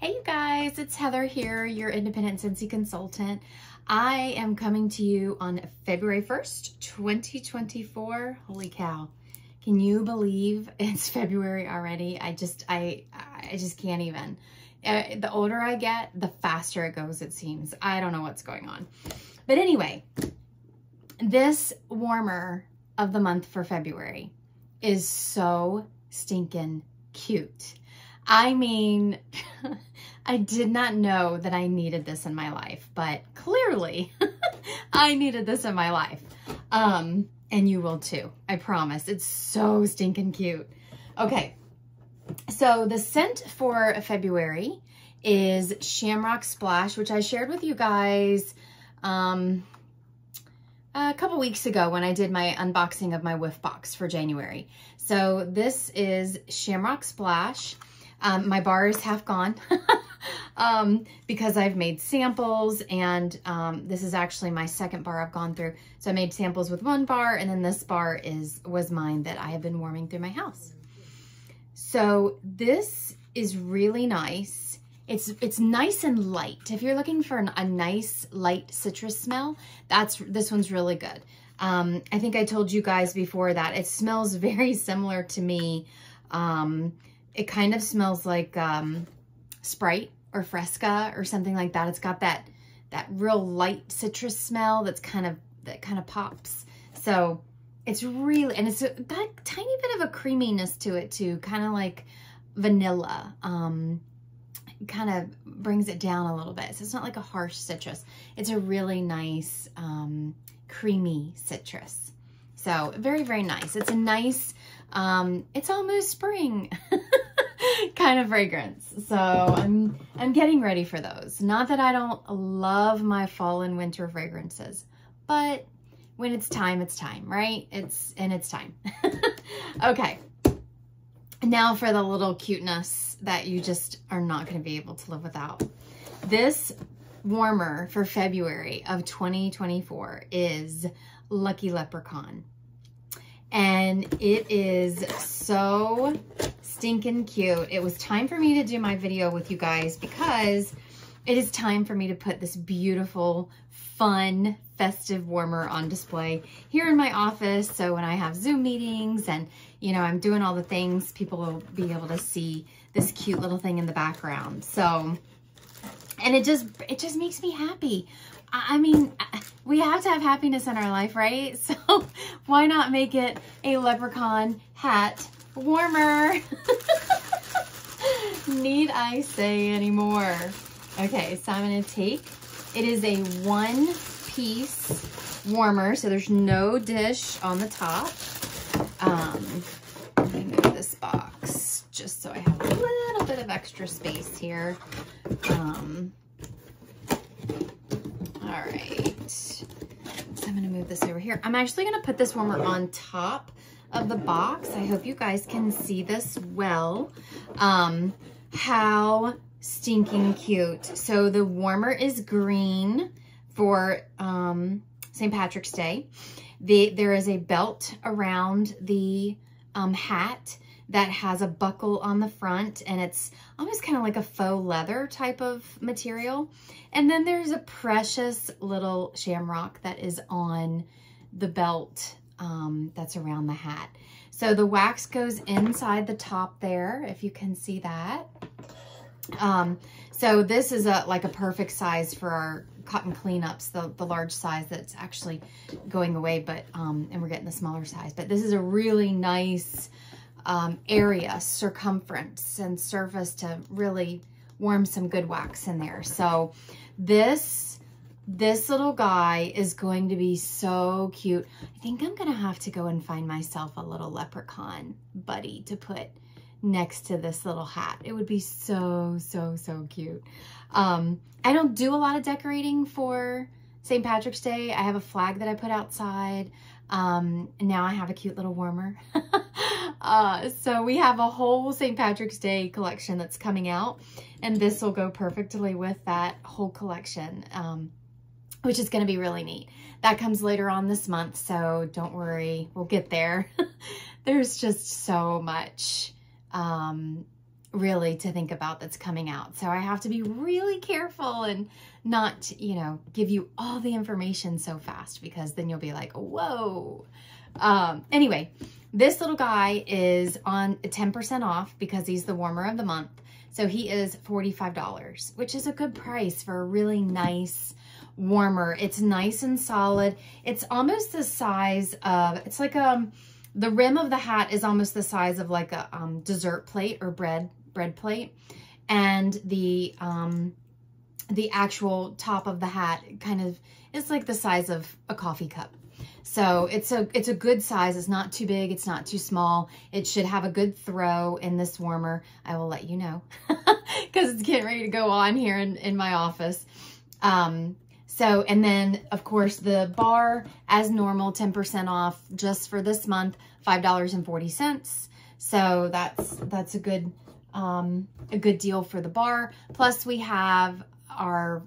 Hey you guys, it's Heather here, your independent Scentsy consultant. I am coming to you on February 1st, 2024. Holy cow. Can you believe it's February already? I just, I, I just can't even. Uh, the older I get, the faster it goes, it seems. I don't know what's going on. But anyway, this warmer of the month for February is so stinking cute. I mean, I did not know that I needed this in my life, but clearly I needed this in my life. Um, and you will too, I promise. It's so stinking cute. Okay, so the scent for February is Shamrock Splash, which I shared with you guys um, a couple weeks ago when I did my unboxing of my whiff box for January. So this is Shamrock Splash. Um, my bar is half gone um, because I've made samples and um, this is actually my second bar I've gone through. So I made samples with one bar and then this bar is was mine that I have been warming through my house. So this is really nice. It's it's nice and light. If you're looking for an, a nice light citrus smell, that's this one's really good. Um, I think I told you guys before that it smells very similar to me. Um, it kind of smells like um, Sprite or Fresca or something like that. It's got that that real light citrus smell that's kind of that kind of pops. So it's really, and it's got a tiny bit of a creaminess to it too, kind of like vanilla. Um, kind of brings it down a little bit. So it's not like a harsh citrus. It's a really nice, um, creamy citrus. So very, very nice. It's a nice, um, it's almost spring kind of fragrance. So I'm, I'm getting ready for those. Not that I don't love my fall and winter fragrances, but when it's time, it's time, right? It's, and it's time. okay. Now for the little cuteness that you just are not going to be able to live without. This warmer for February of 2024 is Lucky Leprechaun. And it is so stinking cute. It was time for me to do my video with you guys because it is time for me to put this beautiful, fun, festive warmer on display here in my office. So when I have Zoom meetings and, you know, I'm doing all the things, people will be able to see this cute little thing in the background. So, and it just, it just makes me happy. I mean, we have to have happiness in our life, right? So why not make it a leprechaun hat warmer? Need I say anymore? Okay, so I'm gonna take, it is a one piece warmer, so there's no dish on the top. Um, let me move this box just so I have a little bit of extra space here. Um, all right, so I'm gonna move this over here. I'm actually gonna put this warmer on top of the box. I hope you guys can see this well. Um, how stinking cute. So the warmer is green for um, St. Patrick's Day. The, there is a belt around the um, hat that has a buckle on the front and it's almost kind of like a faux leather type of material. And then there's a precious little shamrock that is on the belt um, that's around the hat. So the wax goes inside the top there, if you can see that. Um, so this is a like a perfect size for our cotton cleanups, the, the large size that's actually going away, but um, and we're getting the smaller size. But this is a really nice um, area, circumference and surface to really warm some good wax in there. So this, this little guy is going to be so cute. I think I'm to have to go and find myself a little leprechaun buddy to put next to this little hat. It would be so, so, so cute. Um, I don't do a lot of decorating for St. Patrick's Day. I have a flag that I put outside. Um, and now I have a cute little warmer. uh, so we have a whole St. Patrick's Day collection that's coming out. And this will go perfectly with that whole collection, um, which is going to be really neat. That comes later on this month, so don't worry. We'll get there. There's just so much um, really to think about that's coming out. So I have to be really careful and not, you know, give you all the information so fast because then you'll be like, whoa. Um, anyway, this little guy is on 10% off because he's the warmer of the month. So he is $45, which is a good price for a really nice warmer. It's nice and solid. It's almost the size of, it's like a, um, the rim of the hat is almost the size of like a um, dessert plate or bread bread plate. And the, um, the actual top of the hat kind of is like the size of a coffee cup. So it's a it's a good size. It's not too big. It's not too small. It should have a good throw in this warmer. I will let you know because it's getting ready to go on here in, in my office. Um, so, and then of course the bar as normal, 10% off just for this month, $5.40. So that's, that's a good, um, a good deal for the bar. Plus we have our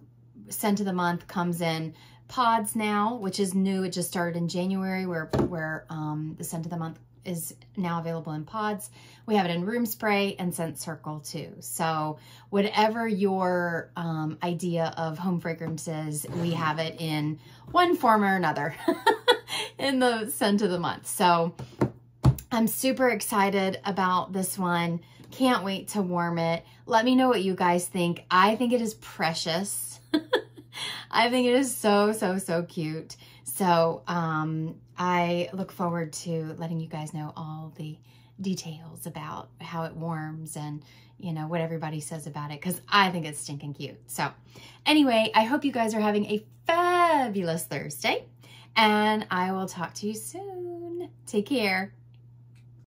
scent of the month comes in pods now, which is new. It just started in January where, where um, the scent of the month is now available in pods. We have it in room spray and scent circle too. So whatever your um, idea of home fragrances, we have it in one form or another in the scent of the month. So I'm super excited about this one. Can't wait to warm it. Let me know what you guys think. I think it is precious. I think it is so, so, so cute. So um, I look forward to letting you guys know all the details about how it warms and you know what everybody says about it because I think it's stinking cute. So anyway, I hope you guys are having a fabulous Thursday and I will talk to you soon. Take care.